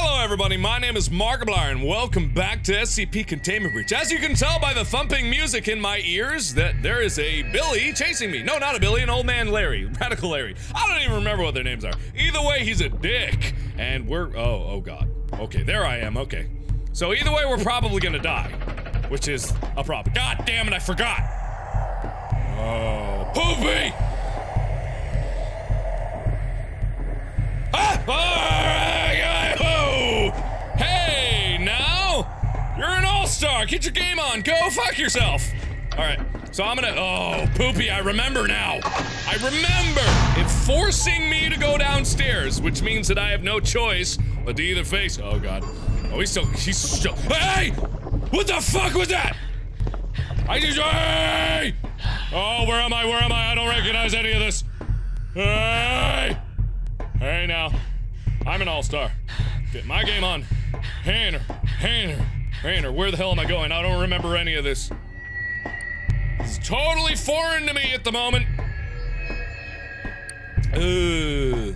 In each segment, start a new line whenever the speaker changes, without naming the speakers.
Hello, everybody. My name is Markiplier, and welcome back to SCP Containment Breach. As you can tell by the thumping music in my ears, that there is a Billy chasing me. No, not a Billy, an old man Larry, Radical Larry. I don't even remember what their names are. Either way, he's a dick, and we're oh, oh god. Okay, there I am. Okay, so either way, we're probably gonna die, which is a problem. God damn it, I forgot. Oh, poopy. Get your game on! Go fuck yourself! Alright, so I'm gonna- Oh, Poopy, I remember now! I remember! It's forcing me to go downstairs, which means that I have no choice but to either face- Oh god. Oh, he's still- he's still- Hey! What the fuck was that? I just- Hey! Oh, where am I? Where am I? I don't recognize any of this. Hey! Hey now. I'm an all-star. Get my game on. Hanner, Hanner, Hanner. Where the hell am I going? I don't remember any of this. It's totally foreign to me at the moment. Ugh.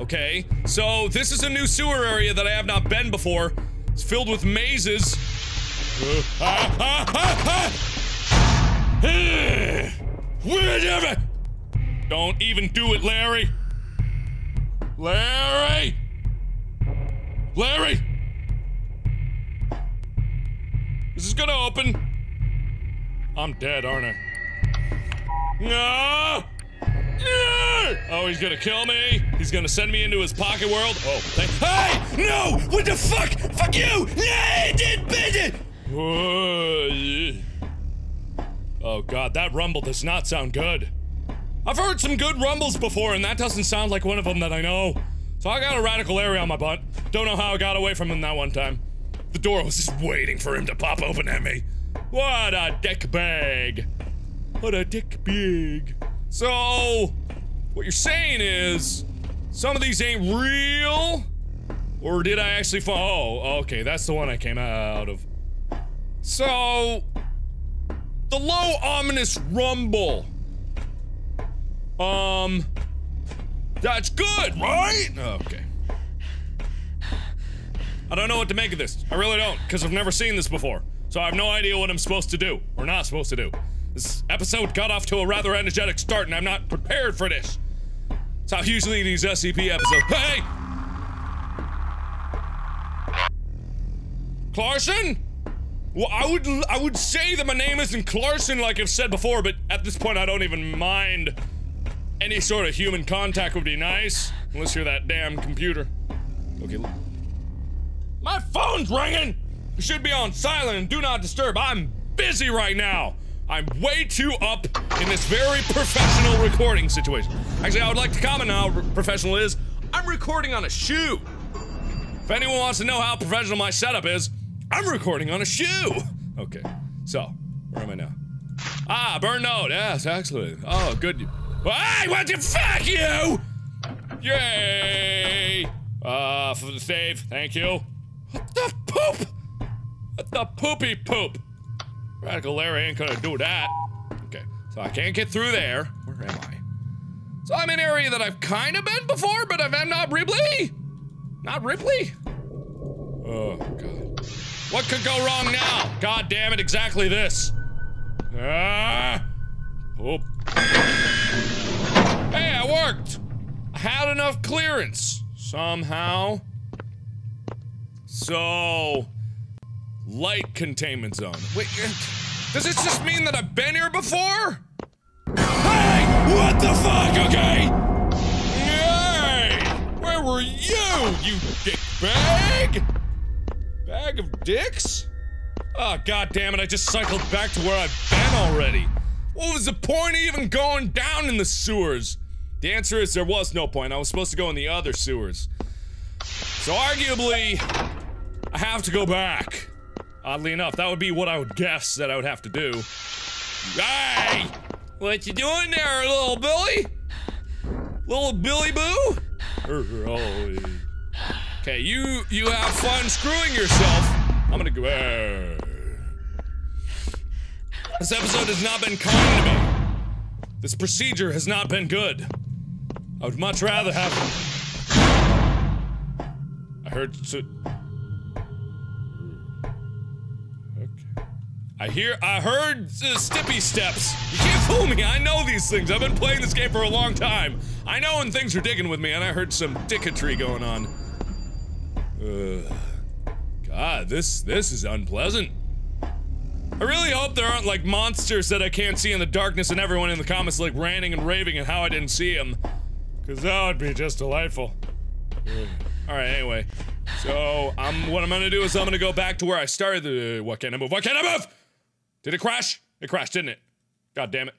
Okay, so this is a new sewer area that I have not been before. It's filled with mazes. Uh, ah, ah. Don't even do it, Larry. Larry! Larry! Gonna open? I'm dead, aren't I? No! No! Oh, he's gonna kill me. He's gonna send me into his pocket world. Oh, thank- Hey! No! What the fuck? Fuck you! Oh god, that rumble does not sound good. I've heard some good rumbles before, and that doesn't sound like one of them that I know. So I got a Radical Larry on my butt. Don't know how I got away from him that one time. The door was just waiting for him to pop open at me. What a dick bag. What a dick bag. So, what you're saying is, some of these ain't real? Or did I actually fall? Oh, okay, that's the one I came out of. So, the low ominous rumble. Um, that's good, right? Okay. I don't know what to make of this. I really don't, because I've never seen this before. So I have no idea what I'm supposed to do, or not supposed to do. This episode got off to a rather energetic start, and I'm not prepared for this. It's how usually these SCP episodes- Hey! Clarson? Well, I would I would say that my name isn't Clarson like I've said before, but at this point I don't even mind. Any sort of human contact would be nice, unless you're that damn computer. Okay. My phone's ringing! It should be on silent and do not disturb. I'm busy right now. I'm way too up in this very professional recording situation. Actually, I would like to comment on how professional is. I'm recording on a shoe. If anyone wants to know how professional my setup is, I'm recording on a shoe. Okay, so where am I now? Ah, burn note. Yes, excellent. Oh, good. Hey, what the fuck you? Yay! Uh, for the save, thank you. Poop? What the poopy poop? Radical Larry ain't gonna do that. Okay, so I can't get through there. Where am I? So I'm in an area that I've kind of been before, but I'm not Ripley. Not Ripley. Oh god. What could go wrong now? God damn it! Exactly this. Ah. Poop. Hey, I worked! I had enough clearance. Somehow. So... Light containment zone. Wait, uh, does this just mean that I've been here before? Hey! What the fuck, okay? Hey! Where were you, you dick bag? Bag of dicks? Oh, god damn it, I just cycled back to where I've been already. What was the point of even going down in the sewers? The answer is there was no point. I was supposed to go in the other sewers. So arguably, I have to go back. Oddly enough, that would be what I would guess that I would have to do. Hey! What you doing there, little Billy? Little Billy Boo? Okay, you you have fun screwing yourself. I'm gonna go. Uh, this episode has not been kind to me. This procedure has not been good. I would much rather have. I heard so. I hear. I heard uh, Stippy steps. You can't fool me. I know these things. I've been playing this game for a long time. I know when things are digging with me, and I heard some dicketry going on. Ugh. God, this this is unpleasant. I really hope there aren't like monsters that I can't see in the darkness and everyone in the comments like ranting and raving and how I didn't see them. Cause that would be just delightful. Alright, anyway. So, um, what I'm gonna do is I'm gonna go back to where I started the- what can I move? What can I move? Did it crash? It crashed, didn't it? God damn it.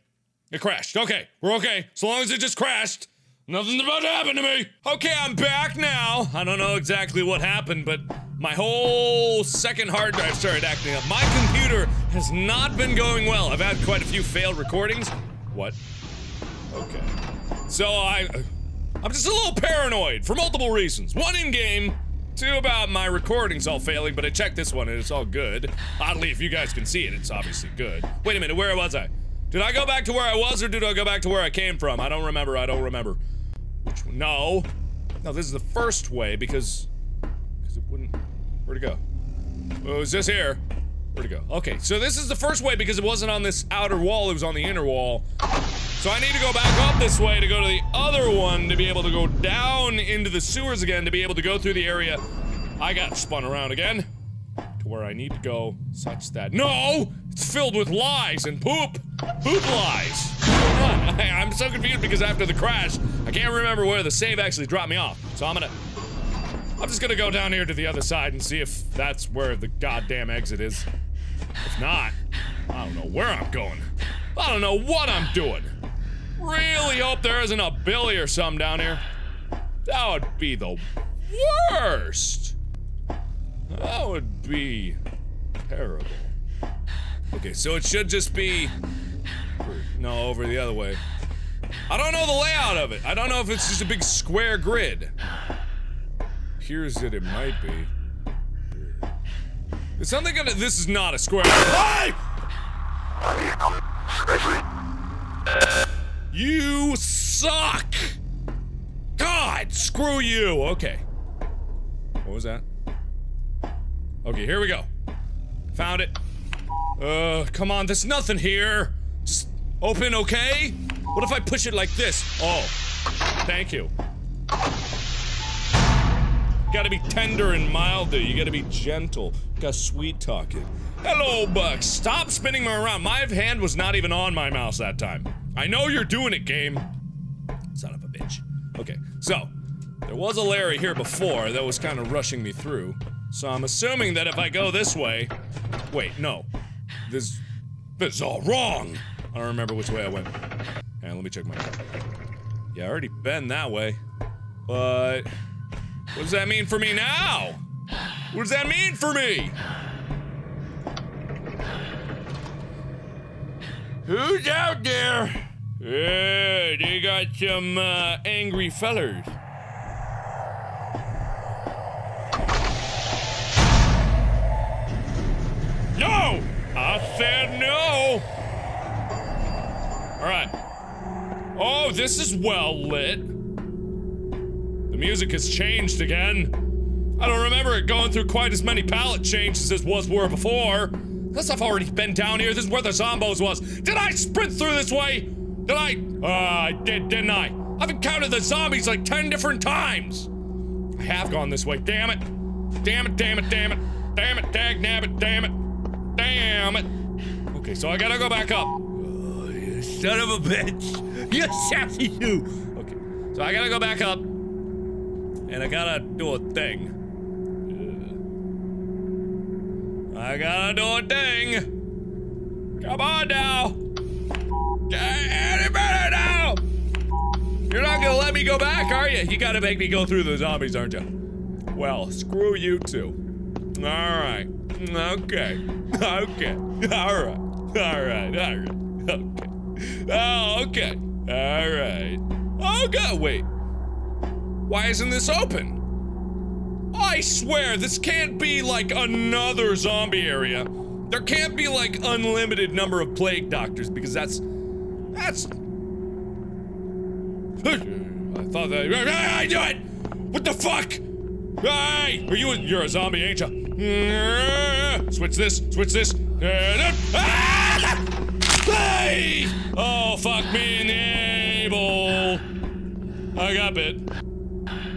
It crashed. Okay, we're okay. So long as it just crashed. Nothing's about to happen to me. Okay, I'm back now. I don't know exactly what happened, but my whole second hard drive started acting up. My computer has not been going well. I've had quite a few failed recordings. What? Okay. So I, I'm just a little paranoid for multiple reasons. One in two about my recordings all failing, but I checked this one and it's all good. Oddly, if you guys can see it, it's obviously good. Wait a minute, where was I? Did I go back to where I was or did I go back to where I came from? I don't remember, I don't remember. Which one? No. No, this is the first way because, because it wouldn't, where'd it go? Oh, it this here. Where'd it go? Okay, so this is the first way because it wasn't on this outer wall, it was on the inner wall. So I need to go back up this way to go to the other one to be able to go down into the sewers again to be able to go through the area. I got spun around again to where I need to go such that- No! It's filled with lies and poop! Poop lies! I, I'm so confused because after the crash, I can't remember where the save actually dropped me off. So I'm gonna- I'm just gonna go down here to the other side and see if that's where the goddamn exit is. If not, I don't know where I'm going. I don't know what I'm doing. Really hope there isn't a Billy or something down here. That would be the worst. That would be terrible. Okay, so it should just be. No, over the other way. I don't know the layout of it. I don't know if it's just a big square grid. Appears that it might be. Is something gonna. This is not a square. You suck! God, screw you! Okay. What was that? Okay, here we go. Found it. Uh, come on, there's nothing here. Just open, okay? What if I push it like this? Oh, thank you. Gotta be tender and mild there. You gotta be gentle. Got sweet talking. Hello, Buck. Stop spinning me around. My hand was not even on my mouse that time. I know you're doing it, game. Son of a bitch. Okay, so there was a Larry here before that was kind of rushing me through. So I'm assuming that if I go this way, wait, no, this this is all wrong. I don't remember which way I went. And let me check my. Yeah, I already been that way, but what does that mean for me now? What does that mean for me? Who's out there? Yeah, they got some uh, angry fellers. No! I said no! Alright. Oh, this is well lit. The music has changed again. I don't remember it going through quite as many palette changes as was were before. Plus, I've already been down here. This is where the zombos was. Did I sprint through this way? Did I? Uh, I did, didn't I? I've encountered the zombies like 10 different times. I have gone this way. Damn it. Damn it, damn it, damn it. Damn it, dag nabbit, damn it. Damn it. Okay, so I gotta go back up. Oh, you son of a bitch. You sassy you. Okay, so I gotta go back up. And I gotta do a thing. Uh, I gotta do a thing. Come on now. Get let me go back, are you? You gotta make me go through the zombies, aren't you? Well, screw you too. Alright. Okay. Okay. Alright. Alright. Alright. Okay. Oh, okay. Alright. Oh, God. Wait. Why isn't this open? I swear, this can't be like another zombie area. There can't be like unlimited number of plague doctors because that's. That's. I thought that. I do it! What the fuck? Hey! Are you? You're a zombie, ain't you? Switch this. Switch this. Ah! Hey! Oh fuck me enable. I got bit.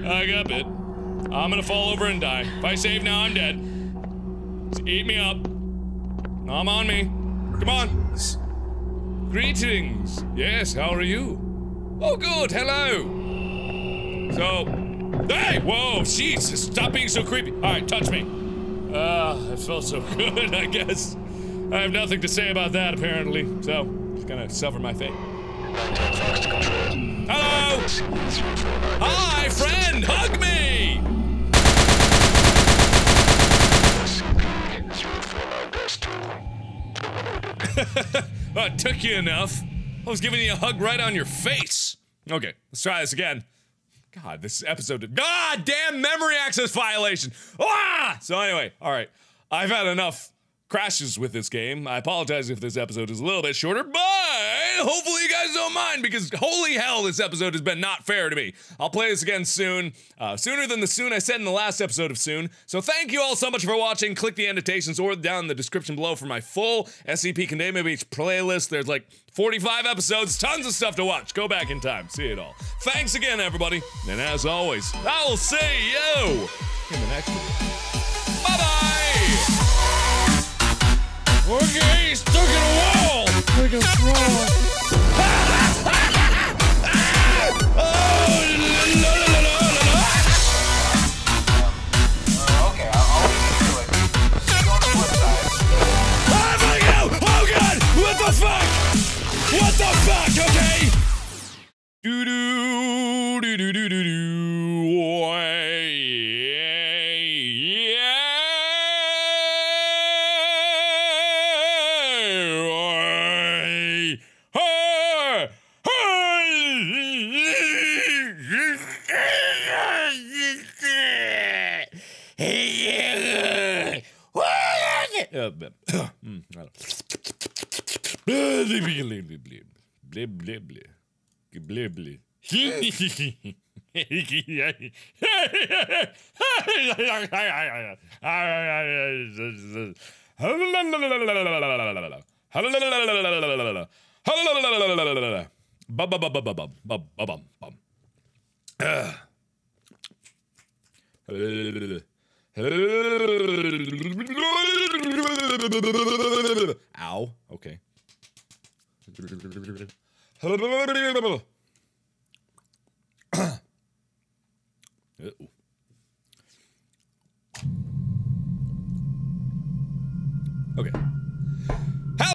I got bit. I'm gonna fall over and die. If I save now, I'm dead. Just eat me up. I'm on me. Come on. Greetings. Yes, how are you? Oh, good. Hello. So, hey, whoa, Jesus, stop being so creepy. All right, touch me. Ah, uh, it felt so good, I guess. I have nothing to say about that, apparently. So, just gonna suffer my fate. Hello! Hi, friend! Hug me! well, it took you enough. I was giving you a hug right on your face. Okay, let's try this again. God, this episode. God damn memory access violation. Ah! So anyway, all right. I've had enough crashes with this game. I apologize if this episode is a little bit shorter, but hopefully you guys don't mind because holy hell, this episode has been not fair to me. I'll play this again soon, uh, sooner than the soon I said in the last episode of Soon. So thank you all so much for watching. Click the annotations or down in the description below for my full SCP Containment Breach playlist. There's like 45 episodes, tons of stuff to watch. Go back in time, see it all. Thanks again, everybody, and as always, I will see you in the next one. Okay, stuck in a wall! Like a frog. Oh, no, no. What the fuck, okay? Bleble. Bleble. Bam bam bam bam bam bam bam bam bam. Ow. Okay.